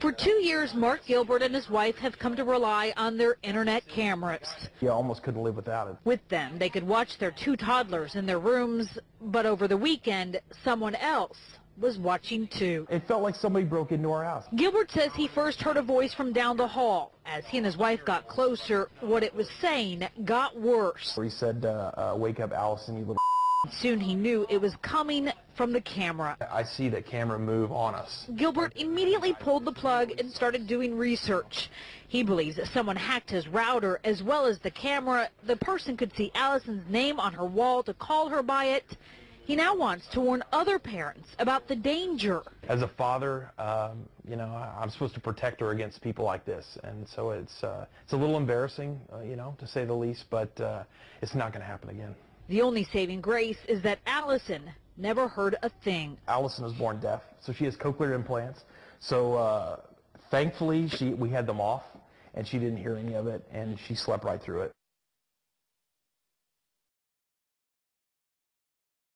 For two years, Mark Gilbert and his wife have come to rely on their internet cameras. You almost couldn't live without it. With them, they could watch their two toddlers in their rooms, but over the weekend, someone else was watching too. It felt like somebody broke into our house. Gilbert says he first heard a voice from down the hall. As he and his wife got closer, what it was saying got worse. He said, uh, uh, wake up Alyson, you little Soon he knew it was coming from the camera. I see that camera move on us. Gilbert immediately pulled the plug and started doing research. He believes that someone hacked his router as well as the camera. The person could see Alyson's name on her wall to call her by it. He now wants to warn other parents about the danger. As a father, um, you know, I'm supposed to protect her against people like this, and so it's uh, it's a little embarrassing, uh, you know, to say the least, but uh, it's not going to happen again. The only saving grace is that Alyson never heard a thing. Alyson was born deaf, so she has cochlear implants. So uh, thankfully, she we had them off, and she didn't hear any of it, and she slept right through it.